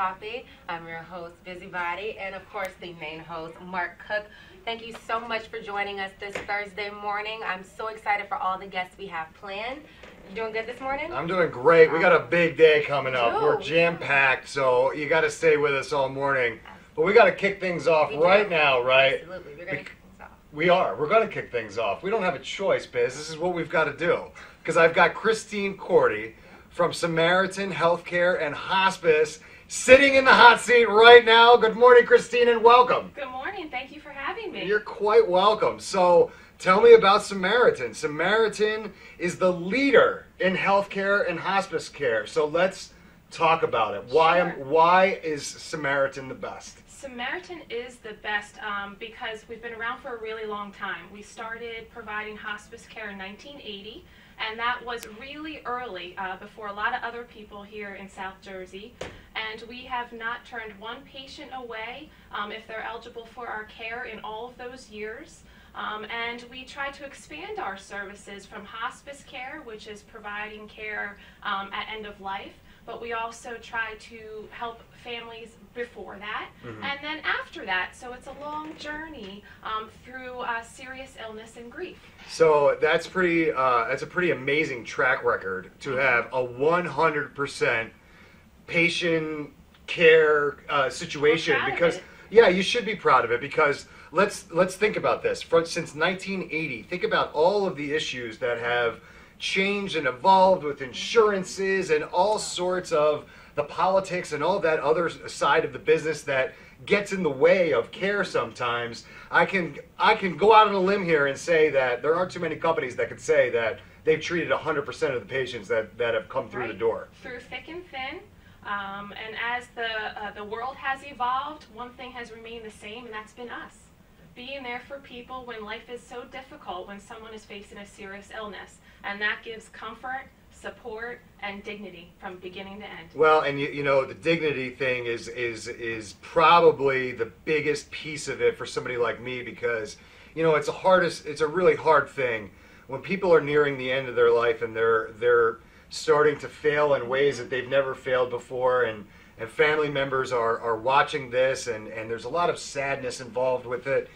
Coffee. I'm your host, Bizzy Bahdee, and of course, the main host, Mark Cook. Thank you so much for joining us this Thursday morning. I'm so excited for all the guests we have planned. You doing good this morning? I'm doing great. We got a big day coming up. We're jam packed, so you got to stay with us all morning. But we got to kick things off right now, right? Absolutely. We're going to kick things off. We are. We're going to kick things off. We don't have a choice, Biz. This is what we've got to do. Because I've got Christine Corti from Samaritan Healthcare and Hospice sitting in the hot seat right now. Good morning, Christine, and welcome. Good morning. Thank you for having me. You're quite welcome. So, tell me about Samaritan. Samaritan is the leader in healthcare and hospice care. So, let's talk about it. Why am, Sure. why is Samaritan the best? Samaritan is the best um, because we've been around for a really long time. We started providing hospice care in 1980, and that was really early uh, before a lot of other people here in South Jersey. And we have not turned one patient away um, if they're eligible for our care in all of those years. Um, and we try to expand our services from hospice care, which is providing care um, at end of life, but we also try to help families before that and then after that. So it's a long journey um, through uh, serious illness and grief. So that's pretty. Uh, that's a pretty amazing track record to have a 100% patient care uh, situation. because yeah, you should be proud of it because let's let's think about this. For, since 1980, think about all of the issues that have changed and evolved with insurances and all sorts of the politics and all that other side of the business that gets in the way of care sometimes. I can I can go out on a limb here and say that there aren't too many companies that could say that they've treated 100% of the patients that, that have come through the door. Through thick and thin. Um, and as the, uh, the world has evolved, one thing has remained the same, and that's been us. Being there for people when life is so difficult, when someone is facing a serious illness. And that gives comfort, support, and dignity from beginning to end. Well, and you, you know the dignity thing is is is probably the biggest piece of it for somebody like me because you know it's a hardest it's a really hard thing when people are nearing the end of their life and they're they're starting to fail in ways that they've never failed before and and family members are are watching this and and there's a lot of sadness involved with it.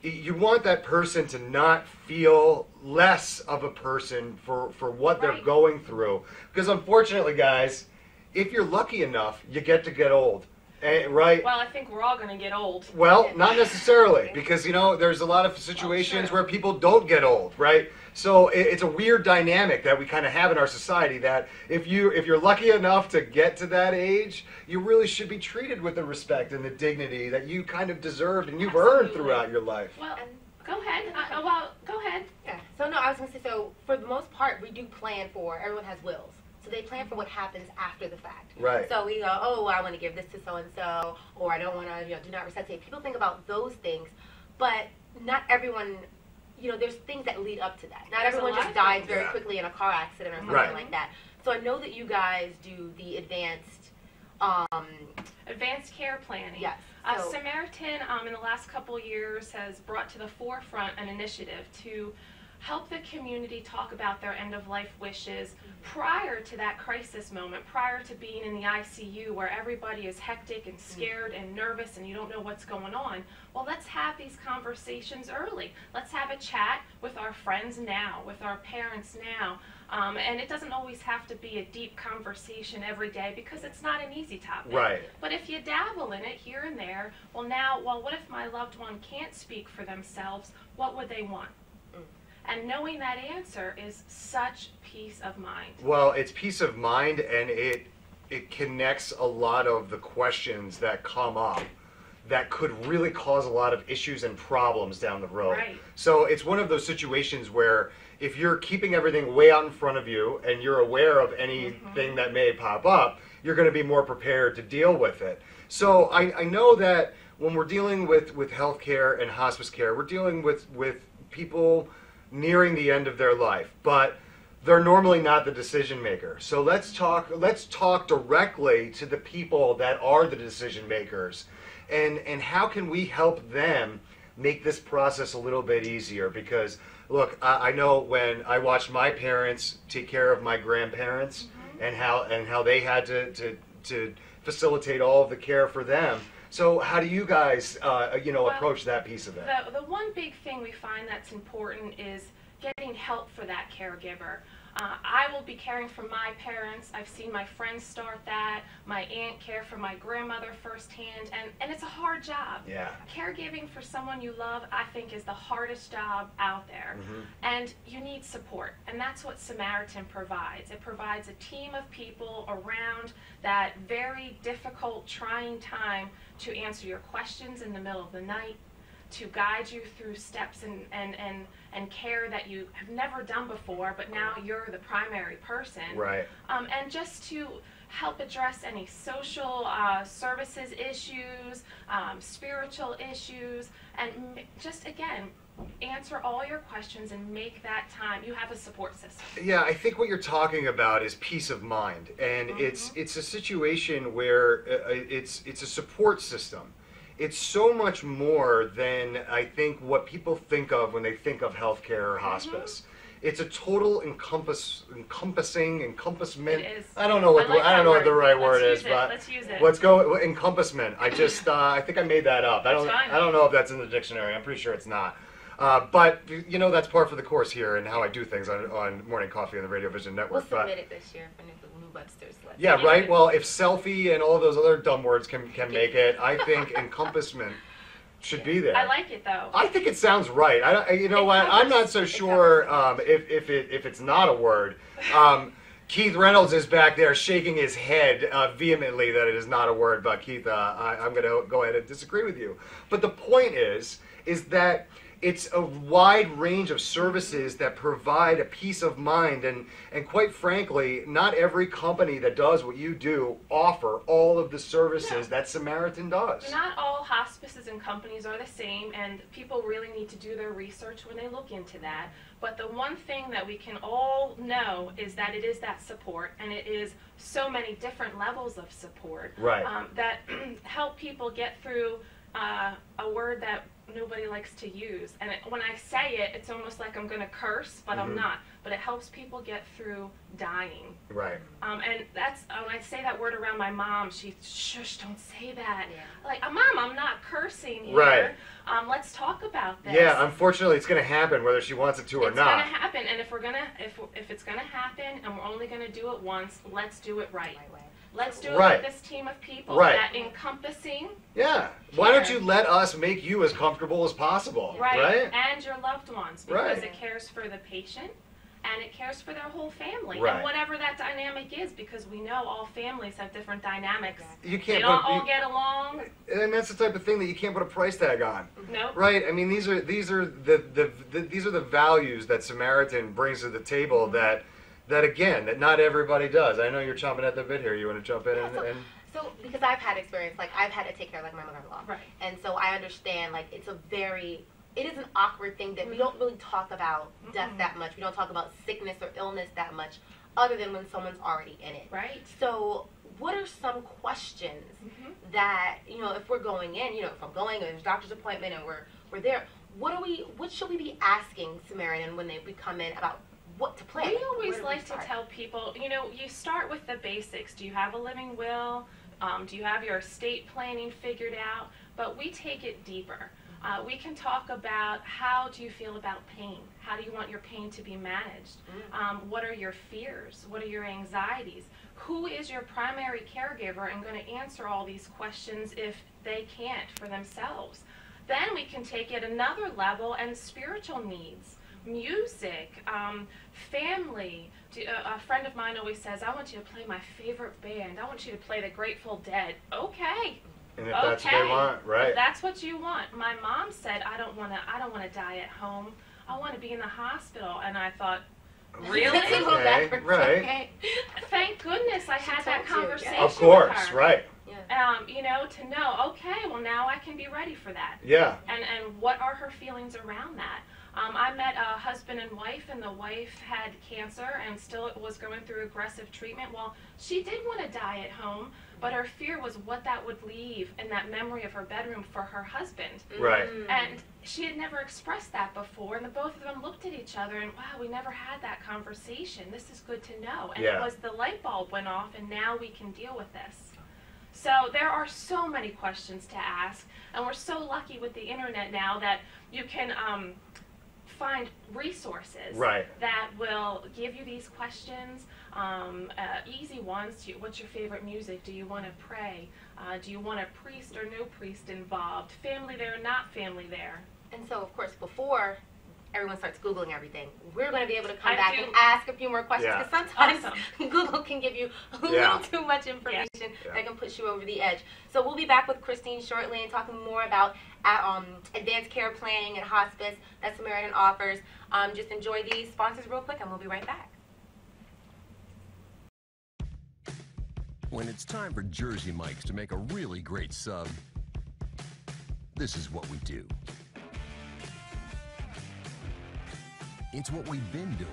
You want that person to not feel less of a person for for what they're going through. Because unfortunately guys if you're lucky enough you get to get old. Eh, right? Well, I think we're all going to get old. well not necessarily because you know there's a lot of situations true. where people don't get old right so it, it's a weird dynamic that we kind of have in our society that if you if you're lucky enough to get to that age you really should be treated with the respect and the dignity that you kind of deserved and you've earned throughout your life Well, go ahead. Uh, well, go ahead. Yeah. So no, I was gonna say. So for the most part, we do plan for. Everyone has wills, so they plan for what happens after the fact. Right. So we go, oh, I want to give this to so and so, or I don't want to, you know, do not resuscitate. People think about those things, but not everyone. You know, there's things that lead up to that. Not There's everyone just dies very Yeah. quickly in a car accident or something Right. like that. So I know that you guys do the advanced. Um, Advanced care planning. yes. Uh, So- Samaritan, um, in the last couple years, has brought to the forefront an initiative to help the community talk about their end of life wishes prior to that crisis moment, prior to being in the ICU where everybody is hectic and scared and nervous and you don't know what's going on. Well, let's have these conversations early. Let's have a chat with our friends now, with our parents now. Um, and it doesn't always have to be a deep conversation every day because it's not an easy topic. Right. But if you dabble in it here and there, well, now, well, what if my loved one can't speak for themselves? What would they want? And knowing that answer is such peace of mind. Well, it's peace of mind, and it it connects a lot of the questions that come up that could really cause a lot of issues and problems down the road. Right. So it's one of those situations where if you're keeping everything way out in front of you and you're aware of anything mm-hmm. that may pop up, you're going to be more prepared to deal with it. So I, I know that when we're dealing with, with healthcare and hospice care, we're dealing with, with people nearing the end of their life, but they're normally not the decision maker. So let's talk let's talk directly to the people that are the decision makers and and how can we help them make this process a little bit easier because look I, I know when I watched my parents take care of my grandparents mm-hmm. and how and how they had to, to to facilitate all of the care for them. So how do you guys, uh, you know, Well, approach that piece of it? The, the one big thing we find that's important is getting help for that caregiver. Uh, I will be caring for my parents. I've seen my friends start that. My aunt care for my grandmother firsthand, and, and it's a hard job. Yeah. Caregiving for someone you love, I think, is the hardest job out there. Mhm. And you need support, and that's what Samaritan provides. It provides a team of people around that very difficult, trying time to answer your questions in the middle of the night, to guide you through steps and, and, and, and care that you have never done before, but now you're the primary person Right. um, and just to help address any social uh, services issues, um, spiritual issues, and m- just again answer all your questions and make that time. You have a support system. Yeah, I think what you're talking about is peace of mind, and it's it's a situation where uh, it's it's a support system. It's so much more than I think what people think of when they think of healthcare or hospice. It's a total encompass, encompassing, encompassment. It is. I don't know what I the, I don't that know what the right Let's word is, it. but Let's use it. let's go encompassment. I just uh, I think I made that up. I don't fine. I don't know if that's in the dictionary. I'm pretty sure it's not. Uh, but you know that's par for the course here and how I do things on, on Morning Coffee on the Radio Vision We'll Network. but- submit it this year for New, New Webster's list. yeah, right. Well, if selfie and all of those other dumb words can can make it, I think encompassment should be there. I like it though. I think it sounds right. I don't, you know what? I'm not so sure um, if if it if it's not a word. Um, Keith Reynolds is back there shaking his head uh, vehemently that it is not a word. But Keith, uh, I, I'm going to go ahead and disagree with you. But the point is, is that it's a wide range of services that provide a peace of mind and and quite frankly not every company that does what you do offer all of the services that samaritan does Not all hospices and companies are the same, and people really need to do their research when they look into that. But the one thing that we can all know is that it is that support, and it is so many different levels of support Right. um, that help people get through uh, a word that nobody likes to use. And it, when I say it, it's almost like I'm going to curse, but Mhm. I'm not. But it helps people get through dying. right Um, and that's uh, when I say that word around my mom, she shush, don't say that. Yeah. Like, uh, mom, I'm not cursing here. Right. Um, let's talk about this. yeah unfortunately it's going to happen whether she wants it to or it's not It's gonna happen, and if we're gonna, if if it's gonna happen, and we're only gonna do it once, let's do it right. Right way. Let's do it Right. with this team of people Right. that encompassing, Yeah. Why don't you let us make you as comfortable as possible? right, Right. and your loved ones, because Right. it cares for the patient. And it cares for their whole family, Right. and whatever that dynamic is, because we know all families have different dynamics. You can't they don't put, all you- get along. and that's the type of thing that you can't put a price tag on. Nope. Right. I mean, these are these are the, the, the these are the values that Samaritan brings to the table Mm-hmm. that that again that not everybody does. I know you're chomping at the bit here. You want to jump in Yeah, and, so- and So, because I've had experience, like I've had to take care of like my mother-in-law, Right. and so I understand like it's a very, it is an awkward thing that we don't really talk about death Mm-mm. that much. We don't talk about sickness or illness that much, other than when someone's already in it. Right. So, what are some questions Mhm. that you know if we're going in, you know, if I'm going, and there's a doctor's appointment, and we're we're there. What are we? What should we be asking Samaritan when they we come in about what to plan? We always like to tell people, you know, you start with the basics. Do you have a living will? Um, do you have your estate planning figured out? But we take it deeper. Uh, we can talk about how do you feel about pain? How do you want your pain to be managed? Um, what are your fears? What are your anxieties? Who is your primary caregiver and going to answer all these questions if they can't for themselves? Then we can take it another level and spiritual needs, music, um, family. Do, uh, a friend of mine always says, "I want you to play my favorite band. I want you to play the Grateful Dead." Okay, and if that's what they Okay. want, right? if that's what you want. My mom said, "I don't want to. I don't want to die at home. I want to be in the hospital." And I thought, really? That's a little Okay, right. okay. Thank goodness I She had that told you, yeah. conversation. Of course, with her. right? Yeah. Um, you know, to know, okay, well now I can be ready for that. Yeah. And and what are her feelings around that? Um, I met a husband and wife, and the wife had cancer and still was going through aggressive treatment. Well, she did want to die at home, but her fear was what that would leave in that memory of her bedroom for her husband. Right. Mm. And she had never expressed that before, and the both of them looked at each other and, wow, we never had that conversation. This is good to know. And Yeah. it was the light bulb went off, and now we can deal with this. So there are so many questions to ask, and we're so lucky with the internet now that you can um, find resources Right. that will give you these questions, um, uh, easy ones. Do you- What's your favorite music? Do you want to pray? Uh, do you want a priest or no priest involved? Family there, not family there? And so, of course, before everyone starts Googling everything, we're going to be able to come I back do- and ask a few more questions Yeah. because sometimes Awesome. Google can give you a Yeah. little too much information Yeah. that can push you over the edge. So we'll be back with Christine shortly and talking more about uh, um, advanced care planning and hospice that Samaritan offers. Um, just enjoy these sponsors real quick and we'll be right back. When it's time for Jersey Mike's to make a really great sub, this is what we do. It's what we've been doing.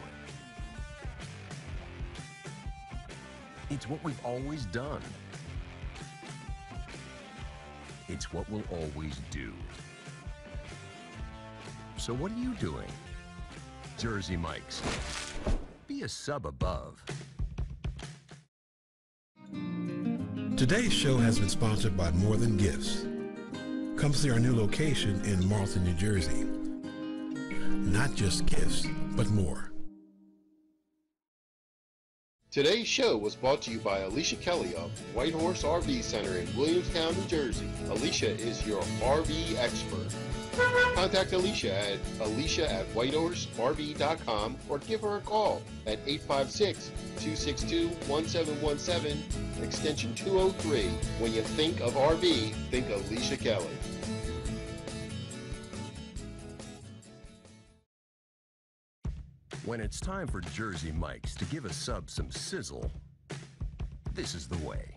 It's what we've always done. It's what we'll always do. So what are you doing? Jersey Mike's. Be a sub above. Today's show has been sponsored by More Than Gifts. Come see our new location in Marlton, New Jersey. Not just gifts, but more. Today's show was brought to you by Alicia Kelly of White Horse RV Center in Williamstown, New Jersey. Alicia is your RV expert. Contact Alicia at alicia at whitehorserv.com or give her a call at 856-262-1717, extension 203. When you think of RV, think Alicia Kelly. When it's time for Jersey Mike's to give a sub some sizzle, this is the way.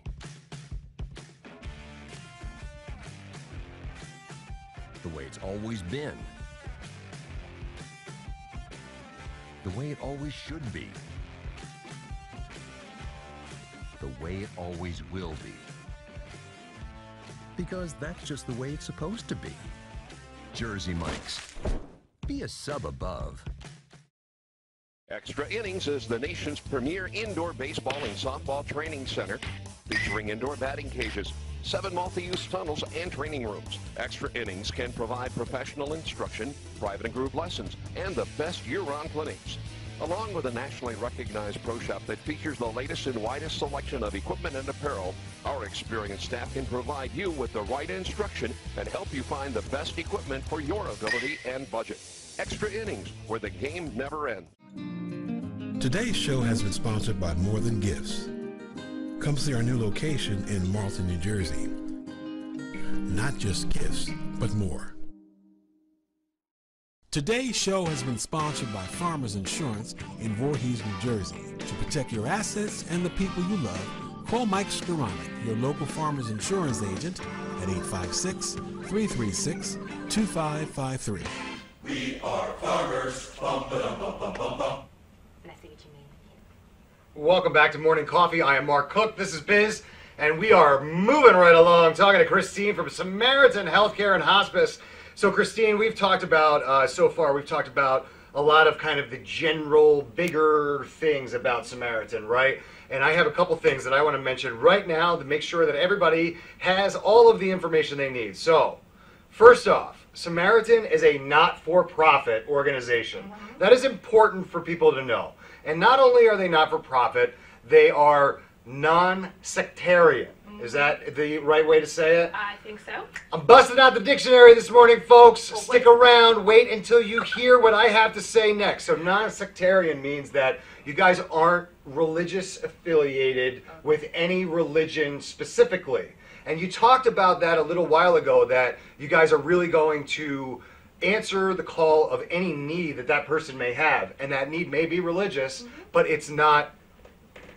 The way it's always been. The way it always should be. The way it always will be. Because that's just the way it's supposed to be. Jersey Mike's. Be a sub above. Extra Innings is the nation's premier indoor baseball and softball training center, featuring indoor batting cages, seven multi-use tunnels, and training rooms. Extra Innings can provide professional instruction, private and group lessons, and the best year-round clinics. Along with a nationally recognized pro shop that features the latest and widest selection of equipment and apparel, our experienced staff can provide you with the right instruction and help you find the best equipment for your ability and budget. Extra Innings, where the game never ends. Today's show has been sponsored by More Than Gifts. Come see our new location in Marlton, New Jersey. Not just gifts, but more. Today's show has been sponsored by Farmers Insurance in Voorhees, New Jersey. To protect your assets and the people you love, call Mike Skoranek, your local Farmers Insurance agent, at 856 336 2553. And I see what you mean. Welcome back to Morning Coffee. I am Mark Cook. This is Biz, and we are moving right along talking to Christine from Samaritan Healthcare and Hospice. So, Christine, we've talked about uh, so far. We've talked about a lot of kind of the general, bigger things about Samaritan, right? And I have a couple things that I want to mention right now to make sure that everybody has all of the information they need. So, First off, Samaritan is a not for profit organization. Mm-hmm. That is important for people to know. And not only are they not for profit, they are non sectarian. Mm-hmm. Is that the right way to say it? I think so. I'm busting out the dictionary this morning, folks. Oh, well, Stick around. Wait until you hear what I have to say next. So, non sectarian means that you guys aren't religious affiliated with any religion specifically. And you talked about that a little while ago that you guys are really going to answer the call of any need that that person may have. And that need may be religious, but it's not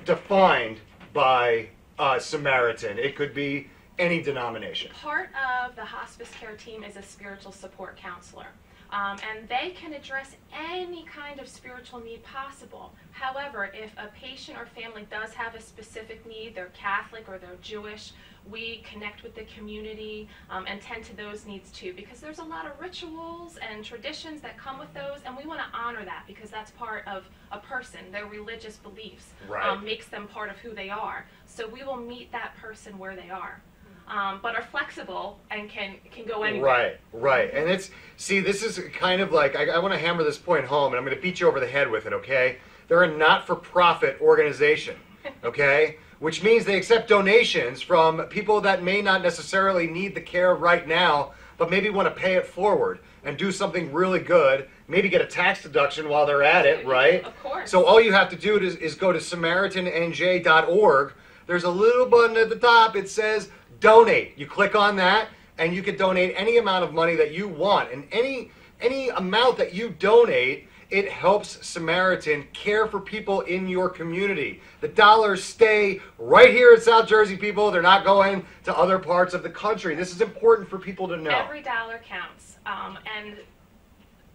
defined by uh, Samaritan. It could be any denomination. Part of the hospice care team is a spiritual support counselor. Um, and they can address any kind of spiritual need possible. However, if a patient or family does have a specific need, they're Catholic or they're Jewish, we connect with the community um, and tend to those needs too because there's a lot of rituals and traditions that come with those and we want to honor that because that's part of a person their religious beliefs Right. um, makes them part of who they are so we will meet that person where they are um, but are flexible and can can go anywhere Right, right. And it's, see, this is kind of like, I, I want to hammer this point home, and I'm going to beat you over the head with it, okay? They're a not for profit organization, okay? Which means they accept donations from people that may not necessarily need the care right now, but maybe want to pay it forward and do something really good, maybe get a tax deduction while they're at it, right? Of course. So all you have to do is, is go to SamaritanNJ.org. There's a little button at the top. It says donate. You click on that, and you can donate any amount of money that you want. And any any amount that you donate, it helps Samaritan care for people in your community. The dollars stay right here in South Jersey, people. They're not going to other parts of the country. This is important for people to know. Every dollar counts. Um, and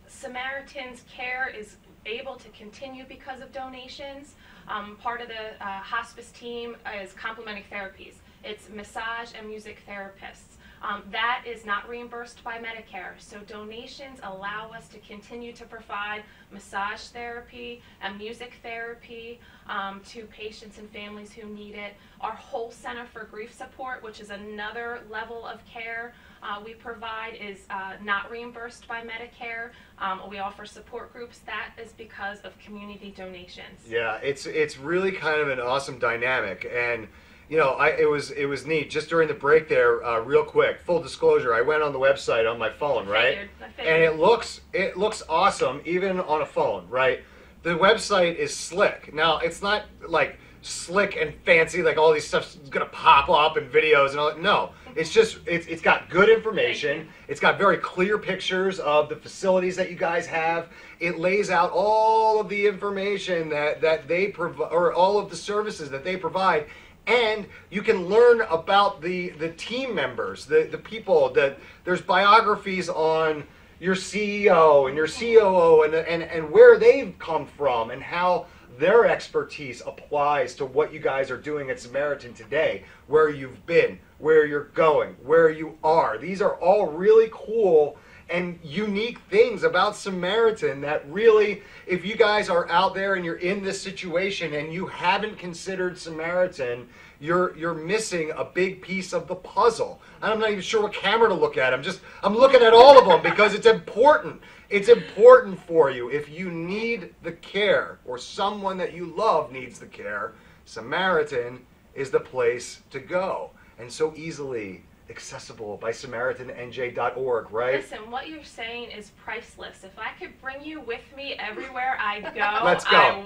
Samaritan's care is able to continue because of donations. Um, part of the uh, hospice team is complementary therapies. It's massage and music therapists. Um, that is not reimbursed by Medicare. So donations allow us to continue to provide massage therapy and music therapy um, to patients and families who need it. Our whole Center for Grief Support, which is another level of care uh, we provide, is uh, not reimbursed by Medicare. Um, we offer support groups. That is because of community donations. Yeah, it's it's really kind of an awesome dynamic, and you know, I it was it was neat. Just during the break there, uh, real quick, full disclosure, I went on the website on my phone, right? Figured, I And it looks it looks awesome even on a phone, right? The website is slick. Now it's not like slick and fancy like all these stuff's gonna pop up and videos and all that. No, it's just it's it's got good information. It's got very clear pictures of the facilities that you guys have. It lays out all of the information that that they provide or all of the services that they provide and you can learn about the the team members, the the people that there's biographies on your CEO and your COO and and and where they've come from and how their expertise applies to what you guys are doing at Samaritan today, where you've been, where you're going, where you are. These are all really cool and unique things about Samaritan that really, if you guys are out there and you're in this situation and you haven't considered Samaritan, you're you're missing a big piece of the puzzle. I'm not even sure what camera to look at. I'm just I'm looking at all of them because it's important. It's important for you if you need the care or someone that you love needs the care. Samaritan is the place to go and so easily accessible by SamaritanNJ.org, right? Listen, what you're saying is priceless. If I could bring you with me everywhere I go, Let's go. I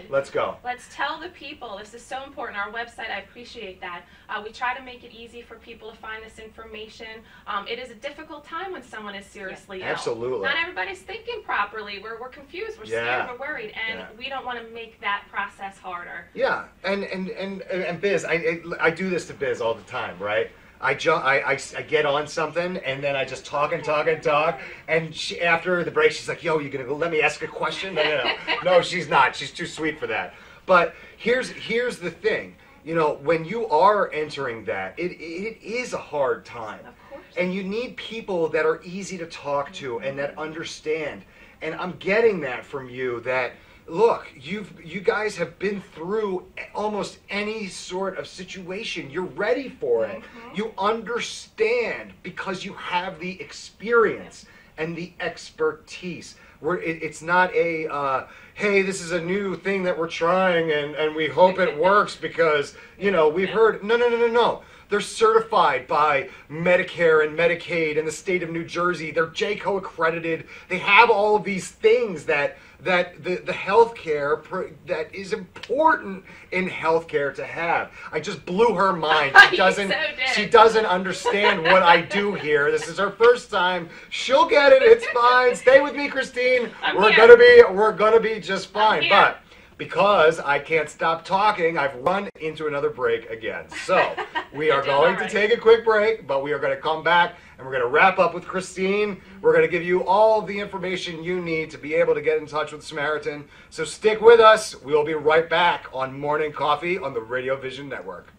would. Let's go. Let's tell the people. This is so important. Our website, I appreciate that. Uh, we try to make it easy for people to find this information. Um, it is a difficult time when someone is seriously ill. Absolutely. Not everybody's thinking properly. We're, we're confused. We're Yeah. scared. We're worried. And Yeah. we don't want to make that process harder. Yeah, and and and and Biz, I I, I do this to Biz all the time, right? I, ju- I, I, I get on something and then I just talk and talk and talk. And she, after the break, she's like, "Yo, you gonna go let me ask a question?" No, no, no, no. She's not. She's too sweet for that. But here's here's the thing. You know, when you are entering that, it it is a hard time. Of course. And you need people that are easy to talk to and that understand. And I'm getting that from you that look, you've you guys have been through almost any sort of situation. You're ready for it. You understand because you have the experience and the expertise. We're, it, it's not a uh, hey, this is a new thing that we're trying and, and we hope it works because you know we've heard no no no no no. They're certified by Medicare and Medicaid and the state of New Jersey. They're JCAHO accredited. They have all of these things that that the, the healthcare pr- that is important in healthcare to have. I just blew her mind. She doesn't so she doesn't understand what I do here. This is her first time. She'll get it. It's fine. Stay with me, Christine. I'm we're here. gonna be we're gonna be just fine. But because I can't stop talking, I've run into another break again. So we are going all to take a quick break, but we are going to come back and we're going to wrap up with Christine. We're going to give you all the information you need to be able to get in touch with Samaritan. So stick with us. We'll be right back on Morning Coffee on the Radio Vision Network.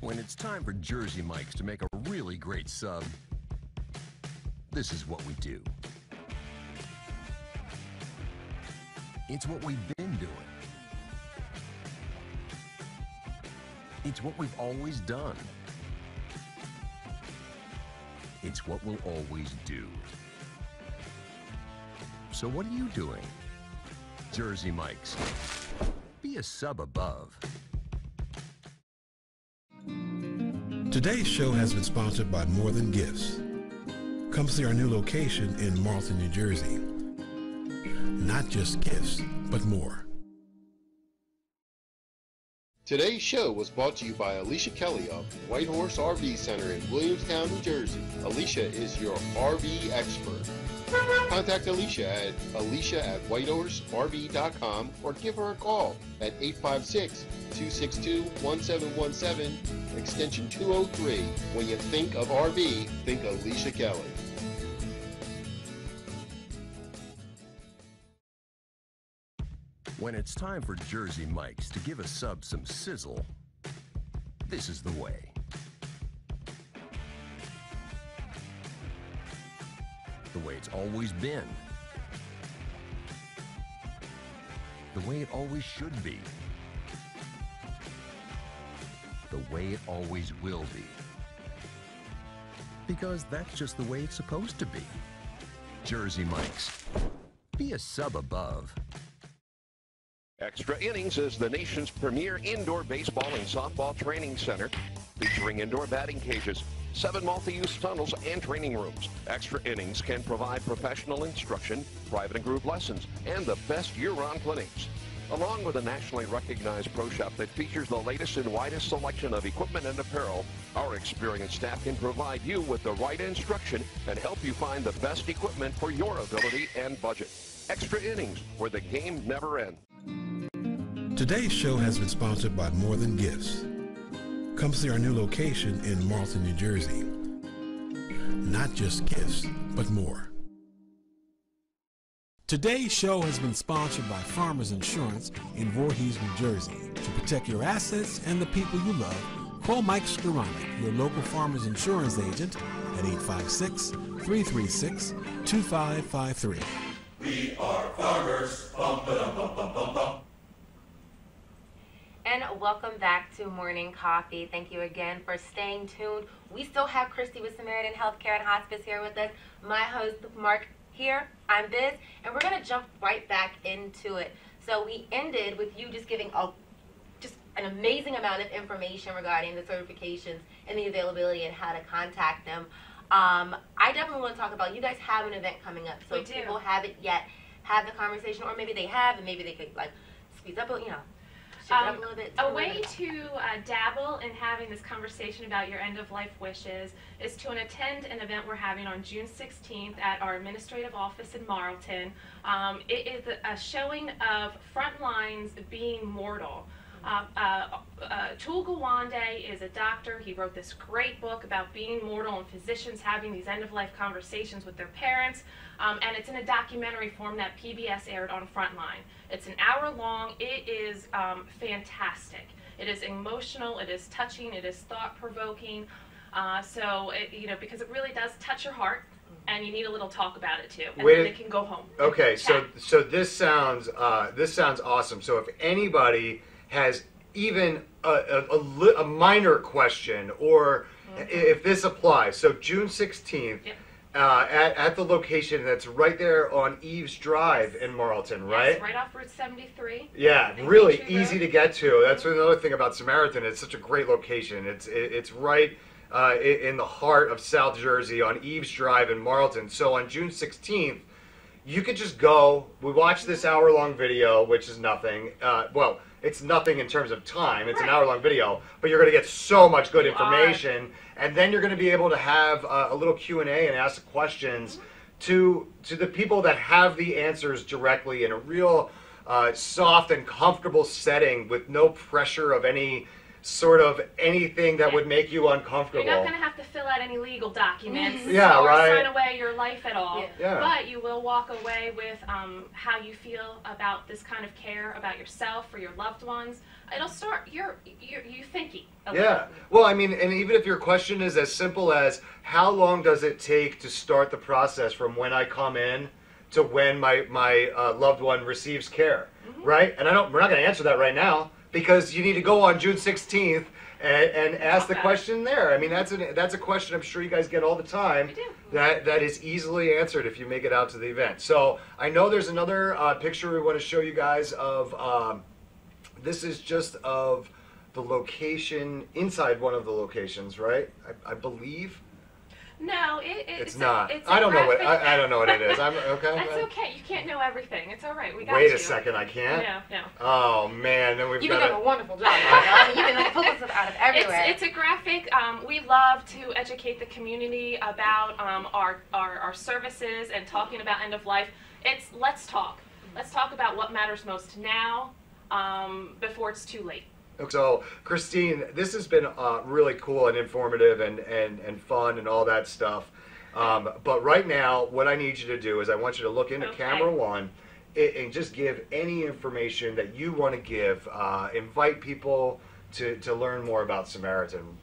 When it's time for Jersey Mike's to make a really great sub, this is what we do. It's what we've been doing. It's what we've always done. It's what we'll always do. So what are you doing? Jersey Mike's. Be a sub above. Today's show has been sponsored by More Than Gifts. Come see our new location in Marlton, New Jersey. Not just gifts, but more. Today's show was brought to you by Alicia Kelly of White Horse RV Center in Williamstown, New Jersey. Alicia is your RV expert. Contact Alicia at alicia at whitehorserv.com or give her a call at 856-262-1717, extension 203. When you think of RV, think Alicia Kelly. When it's time for Jersey Mike's to give a sub some sizzle, this is the way. The way it's always been. The way it always should be. The way it always will be. Because that's just the way it's supposed to be. Jersey Mike's. Be a sub above. Extra Innings is the nation's premier indoor baseball and softball training center, featuring indoor batting cages, seven multi-use tunnels, and training rooms. Extra Innings can provide professional instruction, private and group lessons, and the best year-round clinics. Along with a nationally recognized pro shop that features the latest and widest selection of equipment and apparel, our experienced staff can provide you with the right instruction and help you find the best equipment for your ability and budget. Extra Innings, where the game never ends. Today's show has been sponsored by More Than Gifts. Come see our new location in Marlton, New Jersey. Not just gifts, but more. Today's show has been sponsored by Farmers Insurance in Voorhees, New Jersey. To protect your assets and the people you love, call Mike Skoranek, your local Farmers Insurance agent, at 856 336 2553. We are farmers. Bum, bum, bum, bum, bum. And welcome back to Morning Coffee. Thank you again for staying tuned. We still have Christy with Samaritan Healthcare and Hospice here with us. My host, Mark, here. I'm Biz, and we're going to jump right back into it. So we ended with you just giving a just an amazing amount of information regarding the certifications and the availability and how to contact them. Um, I definitely want to talk about you guys have an event coming up, so We if do. people haven't yet had the conversation, or maybe they have, and maybe they could like squeeze up, a- you know, shift it up Um, a. A way to uh, dabble in having this conversation about your end of life wishes is to attend an event we're having on June 16th at our administrative office in Marlton. Um, it is a, a showing of Frontlines Being Mortal. Uh, uh, uh, Atul Gawande is a doctor. He wrote this great book about being mortal and physicians having these end of life conversations with their parents. Um, and it's in a documentary form that PBS aired on Frontline. It's an hour long. It is um, fantastic. It is emotional. It is touching. It is thought provoking. Uh, so it, you know because it really does touch your heart, and you need a little talk about it too, and Wait then it can go home. Okay, so so this sounds uh, this sounds awesome. So if anybody has even a, a, a, a minor question or i if this applies, so June sixteenth. Yep. Uh, at, at the location that's right there on Eves Drive in Marlton, right? Yes, right off Route 73. Yeah, really easy Road. to get to. That's another thing about Samaritan. It's such a great location. It's it, it's right uh, in the heart of South Jersey on Eves Drive in Marlton. So on June 16th, you could just go. We watch this hour long video, which is nothing. Uh, well, it's nothing in terms of time. It's an hour long video, but you're going to get so much good information, and then you're going to be able to have uh, a little Q and A and ask questions to to the people that have the answers directly in a real uh, soft and comfortable setting with no pressure of any sort of anything that would make you uncomfortable. You're not going to have to fill out any legal documents Yeah, or right. sign away your life at all. Yeah. Yeah. But you will walk away with um, how you feel about this kind of care about yourself or your loved ones. it'll start you're you're you thinking. Yeah. Well, I mean, and even if your question is as simple as how long does it take to start the process from when I come in to when my my uh, loved one receives care, Mm-hmm. right? And I don't. We're not going to answer that right now because you need to go on June sixteenth. And, and ask the question there. I mean, that's a that's a question I'm sure you guys get all the time. That that is easily answered if you make it out to the event. So I know there's another uh, picture we want to show you guys of. Um, this is just of the location inside one of the locations, right? I, I believe No, it, it, it's, a- not. it's a I don't know what I, I don't know what it is. I'm okay. That's okay. You can't know everything. It's all right. We got Wait you. a second, I can't. No, no. Oh man, then we've You've been got doing a to. wonderful job. I mean, you've been like pulling stuff out of everywhere. It's, it's a graphic. Um, we love to educate the community about um, our, our, our services and talking about end of life. It's let's talk. Let's talk about what matters most now um, before it's too late. So, Christine, this has been uh, really cool and informative and, and, and fun and all that stuff. Um, but right now, what I need you to do is I want you to look into Okay. camera one and, and just give any information that you want to give. Uh, invite people to, to learn more about Samaritan.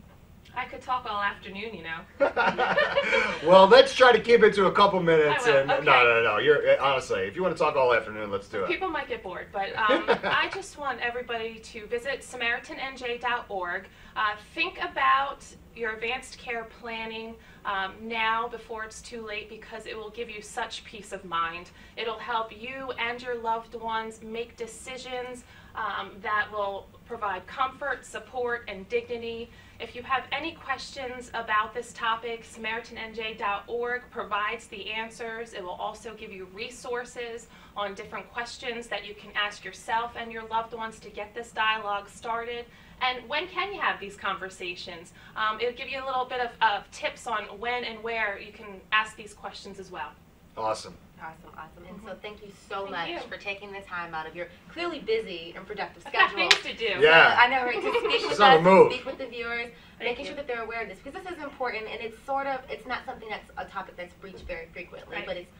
I could talk all afternoon, you know. well, let's try to keep it to a couple minutes. And okay. no, no, no. You're honestly, if you want to talk all afternoon, let's do it. People might get bored, but um, I just want everybody to visit SamaritanNJ.org. Uh, think about your advanced care planning um, now before it's too late because it will give you such peace of mind. It'll help you and your loved ones make decisions um, that will provide comfort, support, and dignity. If you have any questions about this topic, SamaritanNJ.org provides the answers. It will also give you resources on different questions that you can ask yourself and your loved ones to get this dialogue started. And when can you have these conversations? Um, it'll give you a little bit of, of tips on when and where you can ask these questions as well. Awesome. Awesome, awesome. And so thank you so Thank much you. for taking the time out of your clearly busy and productive schedule. things to do. Yeah. I know, right? To speak with the us, move. speak with the viewers, Thank making you. sure that they're aware of this because this is important and it's sort of it's not something that's a topic that's breached very frequently, Right. but it's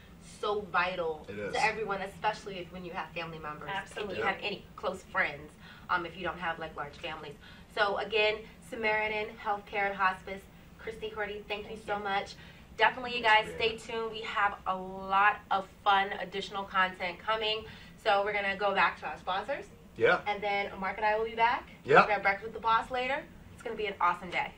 so vital to everyone, especially if when you have family members, Absolutely. if you have any close friends, um, if you don't have like large families. So again, Samaritan Healthcare and Hospice, Christy Corti, thank, you so much. Definitely, you guys, stay tuned. We have a lot of fun additional content coming. So we're gonna go back to our sponsors. Yeah. And then Mark and I will be back. yeah We're gonna breakfast with the boss later. It's gonna be an awesome day.